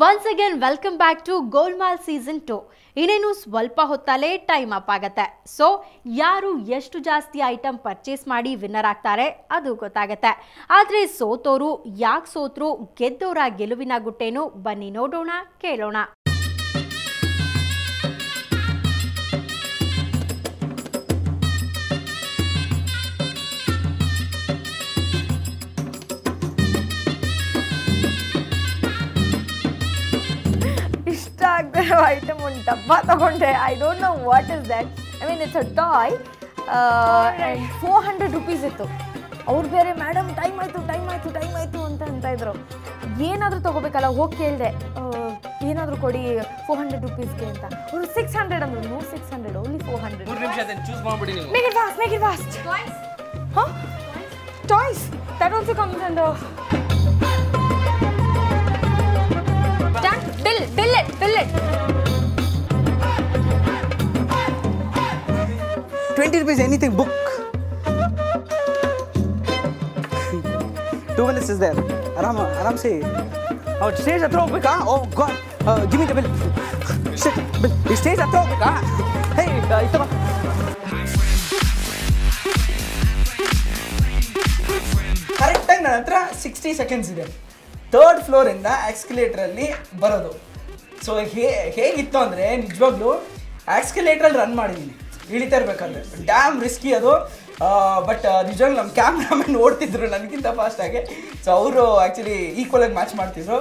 Once again welcome back to Golmaal season two ಇನ್ನೇನು ಸ್ವಲ್ಪ ಹೊತ್ತಲ್ಲೇ ಟೈಮ್ ಅಪ್ ಆಗುತ್ತೆ. ಸೊ ಯಾರು ಎಷ್ಟು ಜಾಸ್ತಿ ಐಟಮ್ ಪರ್ಚೇಸ್ ಮಾಡಿ ವಿನ್ನರ್ ಆಗ್ತಾರೆ, ಅದು ಗೊತ್ತಾಗತ್ತೆ. ಆದರೆ ಸೋತೋರು, ಯಾಕೆ ಸೋತರು, ಗೆದ್ದೋರ ಗೆಲುವಿನ ಗುಟ್ಟೇನು ಬನ್ನಿ ನೋಡೋಣ, ಕೇಳೋಣ. ಆಗದಿರೋ ಐಟಮ್ ಒಂದು ಡಬ್ಬ ತಗೊಂಡೆ. I don't know what is that I mean it's a toy and four hundred rupees ಇತ್ತು. ಅವ್ರು ಬೇರೆ ಮೇಡಮ್ ಟೈಮ್ ಆಯಿತು ಟೈಮ್ ಆಯಿತು ಟೈಮ್ ಆಯಿತು ಅಂತ ಅಂತ ಇದ್ರು. ಏನಾದರೂ ತೊಗೋಬೇಕಲ್ಲ ಹೋಗಿ ಕೇಳಿದೆ. ಏನಾದರೂ ಕೊಡಿ ಫೋರ್ ಹಂಡ್ರೆಡ್ ರುಪೀಸ್ಗೆ ಅಂತ. ಅವರು ಸಿಕ್ಸ್ ಹಂಡ್ರೆಡ್ ಅಂದರು. No six hundred only four hundred make it fast choose it ನೀವು. ಹಾಂ toys? That also comes under. Done. Bill, bill it, bill it. Twenty rupees anything book two minutes is there ಆರಾಮ ಆರಾಮ್ಸಿ ಅವ್ರು stage ಹತ್ರ ಹೋಗ್ಬೇಕಾ ಓ god gimme the bill bill ಈ stage ಹತ್ರ ಹೋಗ್ಬೇಕಾ ಹೇ ಕರೆಕ್ಟ್ ಕರೆಕ್ಟಾಗಿ ನನ್ನ ಹತ್ರ ಸಿಕ್ಸ್ಟಿ ಸೆಕೆಂಡ್ಸ್ ಇದೆ. ಥರ್ಡ್ ಫ್ಲೋರಿಂದ ಆಕ್ಸ್ಕಲೇಟ್ರಲ್ಲಿ ಬರೋದು. ಸೊ ಹೇ, ಹೇಗಿತ್ತು ಅಂದರೆ ನಿಜವಾಗ್ಲೂ ಆಕ್ಸ್ಕಲೇಟ್ರಲ್ಲಿ ರನ್ ಮಾಡಿದ್ದೀನಿ ಇಳಿತಾ ಇರ್ಬೇಕಂದ್ರೆ ಡ್ಯಾಮ್ ರಿಸ್ಕಿ ಅದು ಬಟ್ ನಿಜವಾಗ್ಲೂ ನಮ್ಮ ಕ್ಯಾಮ್ರಾಮನ್ ಓಡ್ತಿದ್ರು ನನಗಿಂತ ಫಾಸ್ಟಾಗಿ ಸೊ ಅವರು ಆ್ಯಕ್ಚುಲಿ ಆಗಿ ಮ್ಯಾಚ್ ಮಾಡ್ತಿದ್ರು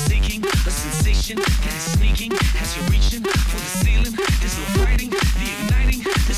seeking, a sensation that is sneaking as you're reaching for the ceiling. There's no fighting,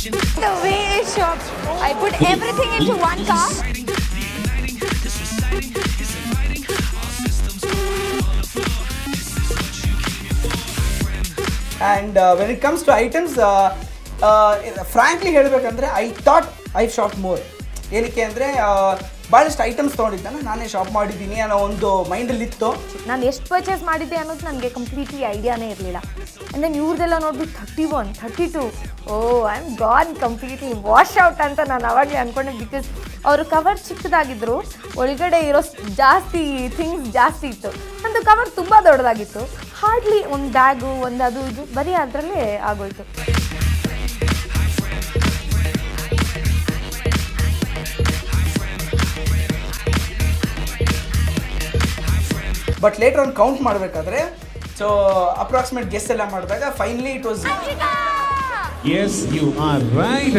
The way it shops. I put everything into one cart. fighting, the igniting, this reciting is inviting. All systems on the floor. This is what you came here for, my friend. And when it comes to items frankly ಹೇಳಬೇಕಂದ್ರೆ I thought I shop more ಏನಕ್ಕೆ ಅಂದರೆ ಭಾಳಷ್ಟು items ತೊಗೊಂಡಿದ್ದಾನೆ ನಾನೇ shop ಮಾಡಿದ್ದೀನಿ ಅನ್ನೋ ಒಂದು ಮೈಂಡಲ್ಲಿ ಇತ್ತು. ನಾನು ಎಷ್ಟು ಪರ್ಚೇಸ್ ಮಾಡಿದ್ದೆ ಅನ್ನೋದು ನನಗೆ ಕಂಪ್ಲೀಟ್ಲಿ ಐಡಿಯಾನೇ ಇರಲಿಲ್ಲ. ಅಂದರೆ ದೆನ್ ಇವ್ರದೆಲ್ಲ ನೋಡ್ಬಿಟ್ಟು thirty one thirty two oh I am gone completely wash out ಅಂತ ನಾನು ಅವಾಗಲೇ ಅಂದ್ಕೊಂಡೆ ಬಿಕಾಸ್ ಅವರು ಕವರ್ ಚಿಕ್ಕದಾಗಿದ್ದರು ಒಳಗಡೆ ಇರೋ ಜಾಸ್ತಿ ಥಿಂಗ್ಸ್ ಜಾಸ್ತಿ ಇತ್ತು. ನಂದು ಕವರ್ ತುಂಬ ದೊಡ್ಡದಾಗಿತ್ತು. ಹಾರ್ಡ್ಲಿ ಒಂದು ಬ್ಯಾಗು ಒಂದು ಅದು, ಇದು, ಬರೀ ಅದರಲ್ಲೇ ಆಗೋಯ್ತು. ಬಟ್ ಲೇಟರ್ ಆನ್ ಕೌಂಟ್ ಮಾಡಬೇಕಾದ್ರೆ ಸೊ ಅಪ್ರಾಕ್ಸಿಮೇಟ್ ಗೆಸ್ ಎಲ್ಲ ಮಾಡಿದಾಗ finally it was Yes, you are right.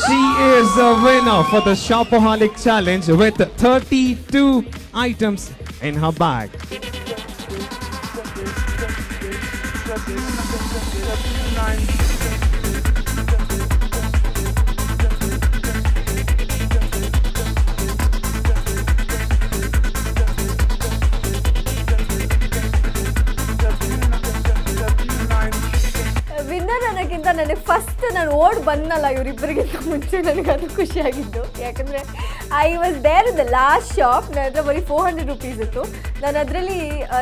She is the winner for the Shopaholic Challenge with 32 items in her bag. Winner ನನಗೆ ಫಸ್ಟ್ ನಾನು ಓಡ್ ಬಂದಲ್ಲ ಇವರಿಬ್ಬರಿಗಿಂತ ಮುಂಚೆ ನನಗೆ ಅದು ಖುಷಿಯಾಗಿದ್ದು ಯಾಕಂದರೆ I was there the last shop ನನ್ನ ಹತ್ರ ಬರೀ ಫೋರ್ ಹಂಡ್ರೆಡ್ ರುಪೀಸ್ ಇತ್ತು. ನಾನು ಅದರಲ್ಲಿ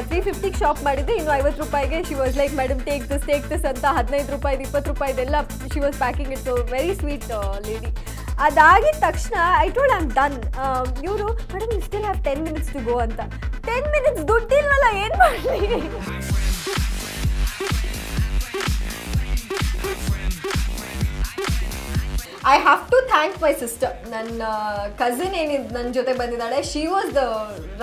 ತ್ರೀ ಫಿಫ್ಟಿಗೆ ಶಾಪ್ ಮಾಡಿದ್ದೆ. ಇನ್ನು ಐವತ್ತು ರೂಪಾಯಿಗೆ she was like madam take this take this ಅಂತ ಹದಿನೈದು ರೂಪಾಯಿದು, ಇಪ್ಪತ್ತು ರೂಪಾಯಿದೆಲ್ಲ ಶಿ ವಾಸ್ ಪ್ಯಾಕಿಂಗ್ ಇತ್ತು ವೆರಿ ಸ್ವೀಟ್ ಲೇಡಿ ಅದಾಗಿದ ತಕ್ಷಣ ಐ ಟೋಲ್ಡ್ ಆಮ್ ಡನ್ ಇವರು madam you still have ten minutes to go ಅಂತ. ಟೆನ್ ಮಿನಿಟ್ಸ್ ದುಡ್ಡಿಲ್ವಲ್ಲ, ಏನು ಮಾಡಲಿ? I have to thank my sister ನನ್ನ ಕಸಿನ್ ಏನಿದ್ ನನ್ನ ಜೊತೆ ಬಂದಿದ್ದಾಳೆ she was the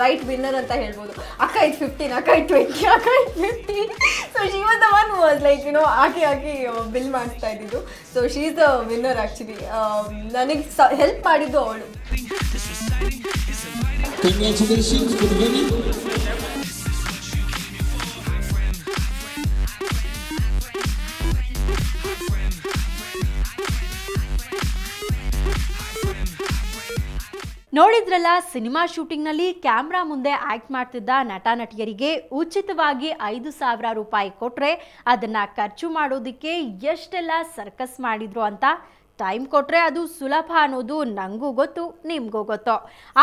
right winner ಅಂತ ಹೇಳ್ಬೋದು. ಅಕ್ಕ ಇದು ಫಿಫ್ಟೀನ್ ಅಕ್ಕ ಇದು ಟ್ವೆಂಟಿ ಅಕ್ಕ ಇದು fifteen so she was the one was like you know ಆಕೆ ಆಗಿ ಬಿಲ್ ಮಾಡಿಸ್ತಾ ಇದ್ದಿದ್ದು. So she is the winner actually ನನಗೆ ಹೆಲ್ಪ್ ಮಾಡಿದ್ದು ಅವಳು. ನೋಡಿದ್ರಲ್ಲ, ಸಿನಿಮಾ ಶೂಟಿಂಗ್ನಲ್ಲಿ ಕ್ಯಾಮ್ರಾ ಮುಂದೆ ಆಕ್ಟ್ ಮಾಡ್ತಿದ್ದ ನಟ ನಟಿಯರಿಗೆ ಉಚಿತವಾಗಿ ಐದು ಸಾವಿರ ರೂಪಾಯಿ ಕೊಟ್ರೆ ಅದನ್ನ ಖರ್ಚು ಮಾಡೋದಕ್ಕೆ ಎಷ್ಟೆಲ್ಲ ಸರ್ಕಸ್ ಮಾಡಿದ್ರು ಅಂತ? ಟೈಮ್ ಕೊಟ್ರೆ ಅದು ಸುಲಭ ಅನ್ನೋದು ನಂಗೂ ಗೊತ್ತು, ನಿಮಗೂ ಗೊತ್ತು.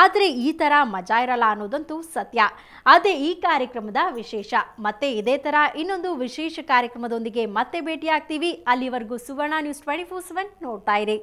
ಆದರೆ ಈ ಥರ ಮಜಾ ಇರಲ್ಲ ಅನ್ನೋದಂತೂ ಸತ್ಯ. ಅದೇ ಈ ಕಾರ್ಯಕ್ರಮದ ವಿಶೇಷ. ಮತ್ತೆ ಇದೇ ಥರ ಇನ್ನೊಂದು ವಿಶೇಷ ಕಾರ್ಯಕ್ರಮದೊಂದಿಗೆ ಮತ್ತೆ ಭೇಟಿಯಾಗ್ತೀವಿ. ಅಲ್ಲಿವರೆಗೂ Suvarna news twenty four seven ನೋಡ್ತಾ ಇರಿ.